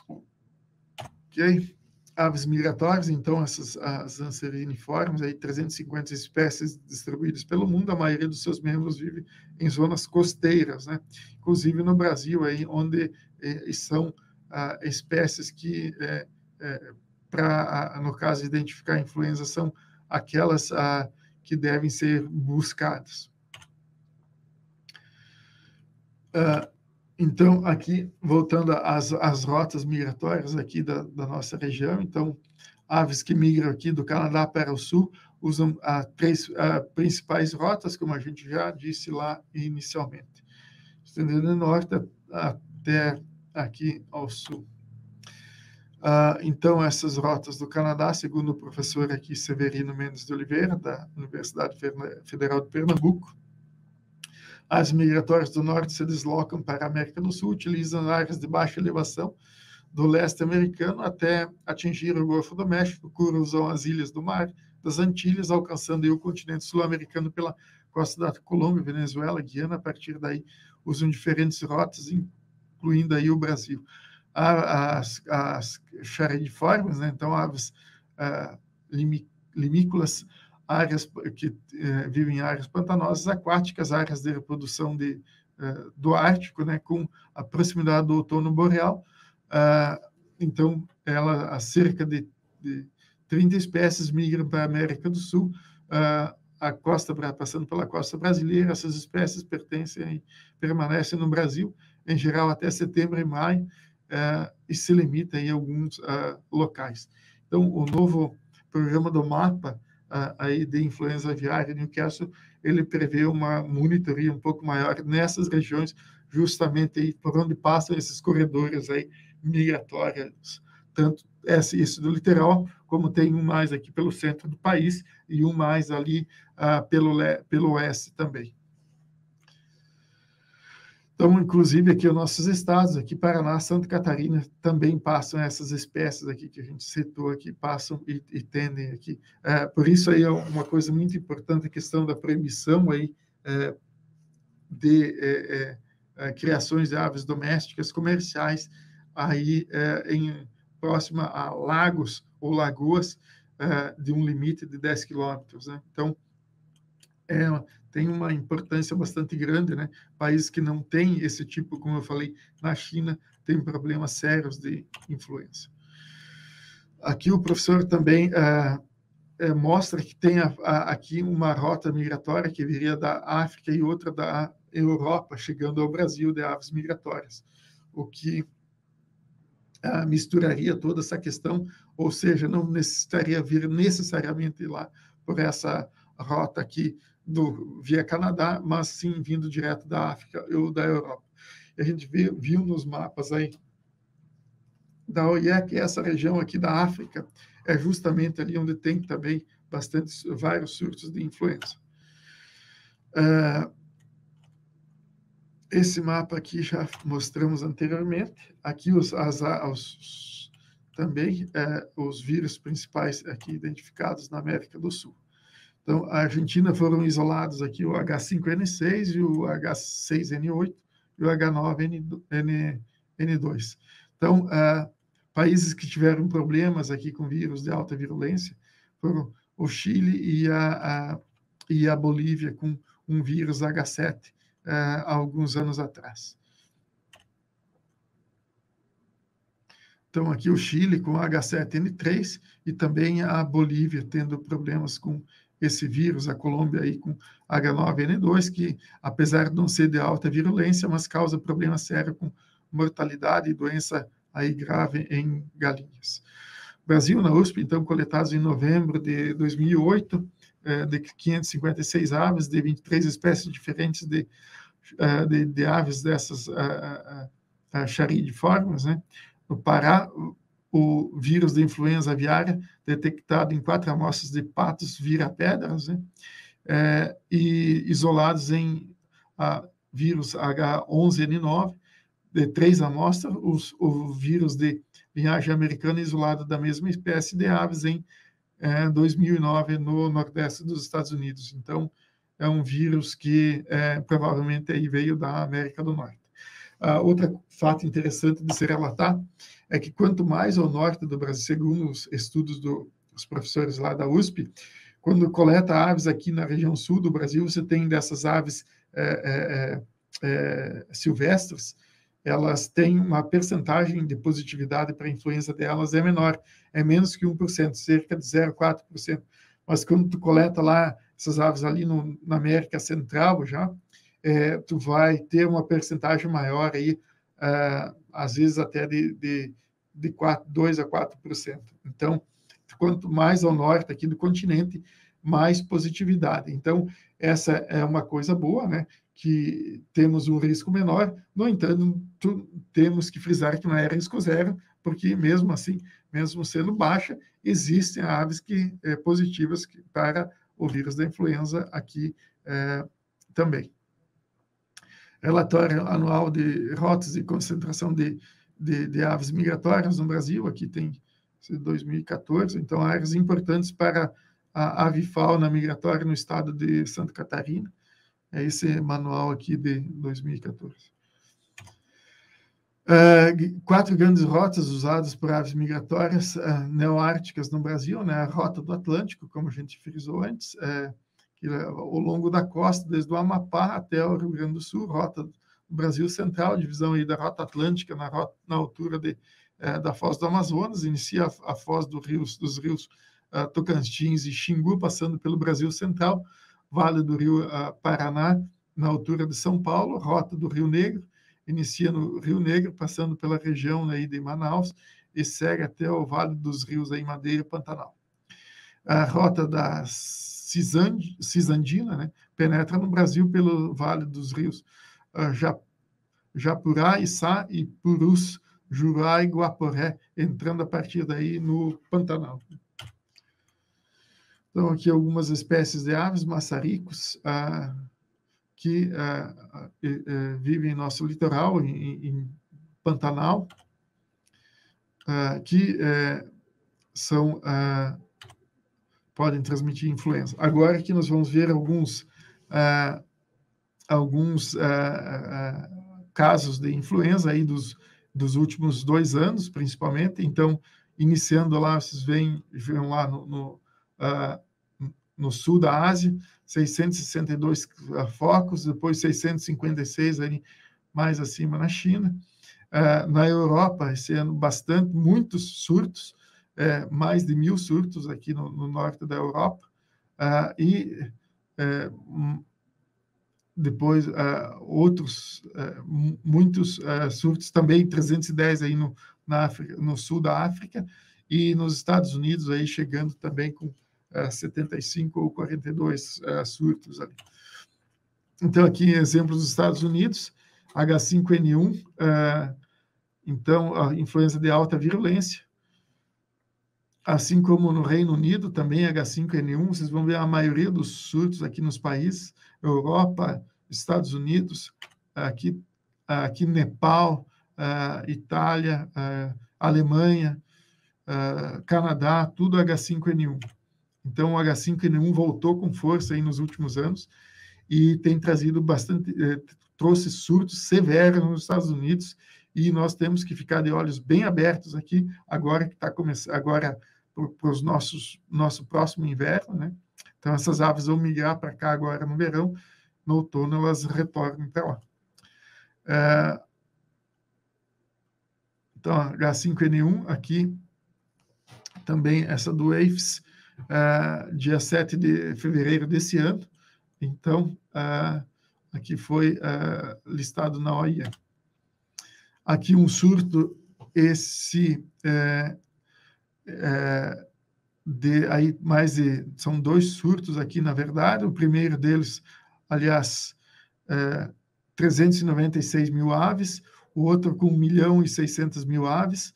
ok aves migratórias, então essas as anseriformes, aí 350 espécies distribuídas pelo mundo, a maioria dos seus membros vive em zonas costeiras, né? Inclusive no Brasil aí, onde eh, são ah, espécies que, eh, eh, para no caso identificar a influenza, são aquelas ah, que devem ser buscadas. Uh, então, aqui, voltando às, às rotas migratórias aqui da, da, nossa região, então, aves que migram aqui do Canadá para o sul usam ah, três ah, principais rotas, como a gente já disse lá inicialmente, estendendo do norte até aqui ao sul. Ah, então, essas rotas do Canadá, segundo o professor aqui Severino Mendes de Oliveira, da Universidade Federal de Pernambuco, as migratórias do norte se deslocam para a América do Sul, utilizam áreas de baixa elevação do leste americano até atingir o Golfo do México, cruzam as ilhas do mar das Antilhas, alcançando o continente sul-americano pela costa da Colômbia, Venezuela, Guiana. A partir daí, usam diferentes rotas, incluindo aí o Brasil. As, as né? então aves uh, limícolas, áreas que eh, vivem em áreas pantanosas aquáticas, áreas de reprodução de, eh, do Ártico, né, com a proximidade do outono boreal. Ah, então, ela, a cerca de, de 30 espécies migram para a América do Sul, ah, a costa passando pela costa brasileira, essas espécies pertencem permanecem no Brasil, em geral até setembro e maio, ah, e se limita em alguns ah, locais. Então, o novo programa do MAPA aí de influenza aviária Newcastle, ele prevê uma monitoria um pouco maior nessas regiões, justamente aí por onde passam esses corredores aí migratórios, tanto esse, esse do litoral, como tem um mais aqui pelo centro do país e um mais ali uh, pelo, pelo oeste também. Então, inclusive aqui os nossos estados, aqui Paraná, Santa Catarina, também passam essas espécies aqui que a gente citou aqui, passam e, e tendem aqui. É, por isso aí é uma coisa muito importante a questão da proibição aí é, de é, é, é criações de aves domésticas comerciais aí é, em próxima a lagos ou lagoas de um limite de 10 quilômetros. Né? Então, é, tem uma importância bastante grande, né? Países que não têm esse tipo, como eu falei, na China, tem problemas sérios de influência. Aqui o professor também é, é, mostra que tem a, a, aqui uma rota migratória que viria da África e outra da Europa, chegando ao Brasil de aves migratórias, o que é, misturaria toda essa questão, ou seja, não necessitaria vir necessariamente lá por essa rota aqui do, via Canadá, mas sim vindo direto da África ou da Europa. E a gente viu, nos mapas aí da OIE que essa região aqui da África é justamente ali onde tem também bastante vários surtos de influenza. Uh, esse mapa aqui já mostramos anteriormente. Aqui os, as, os também uh, os vírus principais aqui identificados na América do Sul. Então, a Argentina foram isolados aqui o H5N6 e o H6N8 e o H9N2. Então, uh, países que tiveram problemas aqui com vírus de alta virulência foram o Chile e a, a e a Bolívia com um vírus H7 uh, há alguns anos atrás. Então, aqui o Chile com H7N3 e também a Bolívia tendo problemas com esse vírus, a Colômbia aí com H9N2, que apesar de não ser de alta virulência, mas causa problema sério com mortalidade e doença aí grave em galinhas. Brasil, na USP, então, coletados em novembro de 2008, eh, de 556 aves, de 23 espécies diferentes de, eh, de, de aves dessas uh, uh, charidiformes, né? No Pará, o vírus da influenza aviária, detectado em quatro amostras de patos vira-pedras, né? é, e isolados em a, vírus H11N9, de três amostras, os, o vírus de linhagem americana isolado da mesma espécie de aves em é, 2009 no nordeste dos Estados Unidos. Então, é um vírus que é, provavelmente aí veio da América do Norte. Uh, outro fato interessante de se relatar é que quanto mais ao norte do Brasil, segundo os estudos do, dos professores lá da USP, quando coleta aves aqui na região sul do Brasil, você tem dessas aves é, é, é, silvestres, elas têm uma percentagem de positividade para a influenza delas é menor, é menos que 1%, cerca de 0,4%. Mas quando tu coleta lá essas aves ali no, na América Central já, é, tu vai ter uma percentagem maior aí, uh, às vezes até de, de, de 4, 2 a 4%. Então, quanto mais ao norte aqui do continente, mais positividade. Então, essa é uma coisa boa, né? Que temos um risco menor, no entanto, tu, temos que frisar que não é risco zero, porque mesmo assim, mesmo sendo baixa, existem aves que é, positivas para o vírus da influenza aqui é, também relatório anual de rotas e concentração de, de, de, aves migratórias no Brasil, aqui tem 2014, então áreas importantes para a avifauna migratória no estado de Santa Catarina. É esse manual aqui de 2014. Uh, quatro grandes rotas usadas por aves migratórias uh, neoárticas no Brasil, né? A rota do Atlântico, como a gente frisou antes, uh, que ao longo da costa, desde o Amapá até o Rio Grande do Sul, rota do Brasil Central, divisão aí da Rota Atlântica na, rota, na altura de, é, da Foz do Amazonas, inicia a, a foz do rios, dos rios uh, Tocantins e Xingu, passando pelo Brasil Central, Vale do Rio uh, Paraná, na altura de São Paulo, rota do Rio Negro, inicia no Rio Negro, passando pela região aí de Manaus e segue até o Vale dos Rios aí Madeira e Pantanal. A rota das cisandina, né, penetra no Brasil pelo Vale dos Rios uh, Japurá, Içá e Purus, Jurá e Guaporé, entrando a partir daí no Pantanal. Então, aqui algumas espécies de aves, maçaricos, uh, que uh, uh, vivem em nosso litoral, em, em Pantanal, que eh, são podem transmitir influenza. Agora que nós vamos ver alguns, uh, alguns uh, uh, casos de influenza aí dos, dos últimos dois anos, principalmente. Então, iniciando lá, vocês veem, veem lá no, no, no, sul da Ásia, 662 focos, depois 656 aí mais acima na China. na Europa, esse ano, bastante, muitos surtos, é, mais de mil surtos aqui no, no norte da Europa, uh, e é, depois uh, outros, uh, muitos surtos também, 310 aí no, na África, no sul da África, e nos Estados Unidos aí chegando também com 75 ou 42 surtos ali. Então, aqui exemplos dos Estados Unidos, H5N1, então, a influenza de alta virulência, Assim como no Reino Unido, também H5N1, vocês vão ver a maioria dos surtos aqui nos países, Europa, Estados Unidos, aqui, aqui Nepal, uh, Itália, uh, Alemanha, uh, Canadá, tudo H5N1. Então, o H5N1 voltou com força aí nos últimos anos e tem trazido bastante, eh, trouxe surtos severos nos Estados Unidos e nós temos que ficar de olhos bem abertos aqui agora que está começando agora para os nossos nosso próximo inverno, né? Então essas aves vão migrar para cá agora no verão, no outono elas retornam para lá. É, então H5N1 aqui também essa do AFES, uh, dia 7 de fevereiro desse ano. Então, uh, aqui foi uh, listado na OIE. Aqui um surto, esse é, é, de aí mais de, são dois surtos aqui, na verdade. O primeiro deles, aliás, é, 396 mil aves, o outro com 1 milhão e 600 mil aves,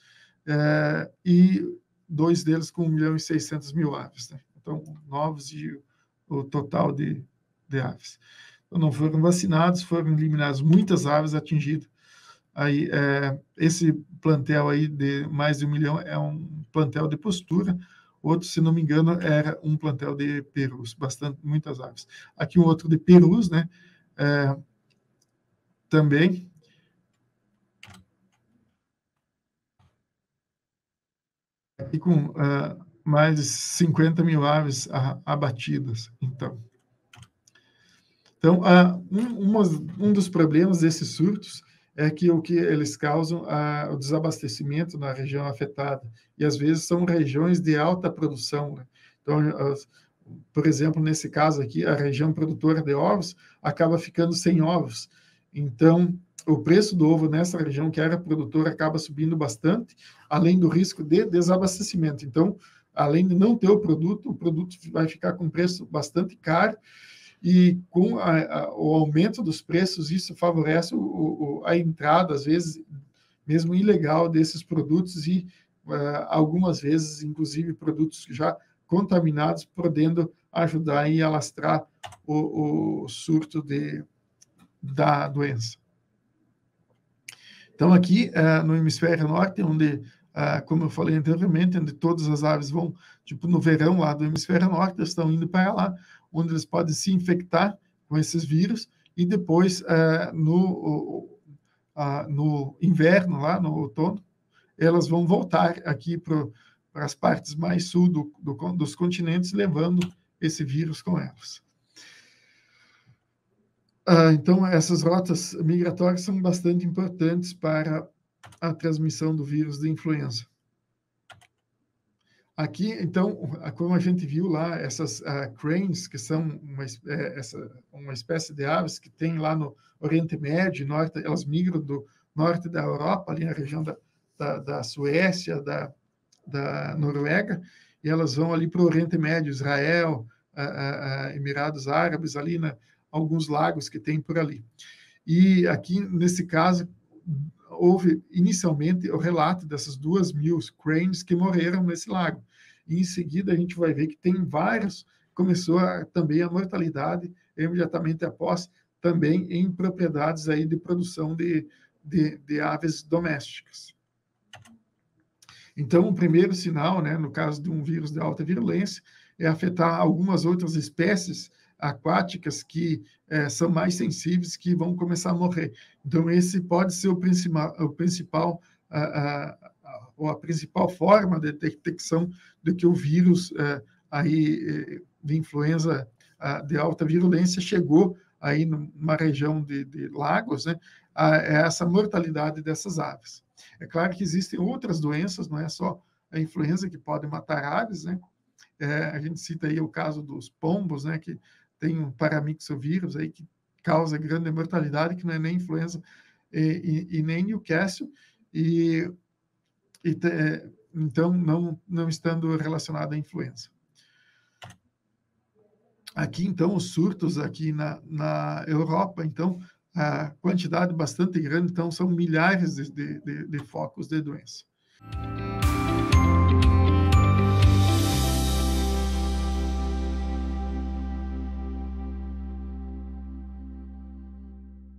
é, e dois deles com 1 milhão e 600 mil aves. Né? Então, novos e o total de, de aves. Então, não foram vacinados, foram eliminadas muitas aves atingidas. Aí, é, esse plantel aí de mais de um milhão é um plantel de postura, outro, se não me engano, era um plantel de perus, bastante, muitas aves. Aqui um outro de perus, né? É, também, e com uh, mais de 50 mil aves abatidas. Então, então uh, um, um dos problemas desses surtos é que o que eles causam uh, o desabastecimento na região afetada e às vezes são regiões de alta produção. Né? Então, por exemplo, nesse caso aqui, a região produtora de ovos acaba ficando sem ovos. Então, o preço do ovo nessa região que era produtora acaba subindo bastante, além do risco de desabastecimento. Então, além de não ter o produto, o produto vai ficar com preço bastante caro e com a, a, o aumento dos preços, isso favorece o, o, a entrada, às vezes, mesmo ilegal desses produtos e uh, algumas vezes, inclusive, produtos já contaminados, podendo ajudar e alastrar o, o surto de, da doença. Então, aqui uh, no hemisfério norte, onde, uh, como eu falei anteriormente, onde todas as aves vão, tipo no verão lá do hemisfério norte, estão indo para lá, onde eles podem se infectar com esses vírus, e depois, uh, no, no inverno, lá no outono, elas vão voltar aqui para as partes mais sul do, do, dos continentes, levando esse vírus com elas. Ah, então, essas rotas migratórias são bastante importantes para a transmissão do vírus da influenza. Aqui, então, como a gente viu lá, essas uh, cranes, que são uma, é, essa, uma espécie de aves que tem lá no Oriente Médio, norte, elas migram do norte da Europa, ali na região da, da, da Suécia, da, da Noruega, e elas vão ali para o Oriente Médio, Israel, Emirados Árabes, ali na, alguns lagos que tem por ali. E aqui, nesse caso, houve inicialmente o relato dessas duas mil cranes que morreram nesse lago. E em seguida a gente vai ver que tem vários, começou a, também a mortalidade imediatamente após, também em propriedades aí de produção de, de, de aves domésticas. Então, o primeiro sinal, né, no caso de um vírus de alta virulência, é afetar algumas outras espécies aquáticas que é, são mais sensíveis que vão começar a morrer. Então, esse pode ser o principal, o principal a, ou a principal forma de detecção de que o vírus é, aí é, de influenza de alta virulência chegou aí numa região de, de lagos, né, a, é essa mortalidade dessas aves. É claro que existem outras doenças, não é só a influenza que pode matar aves, né? É, a gente cita aí o caso dos pombos, né, que tem um paramixovírus aí que causa grande mortalidade, que não é nem influenza e, e, e nem Newcastle, e, e te, então não, não estando relacionado à influenza. Aqui, então, os surtos aqui na, na Europa, então, a quantidade bastante grande, então, são milhares de, de, de focos de doença.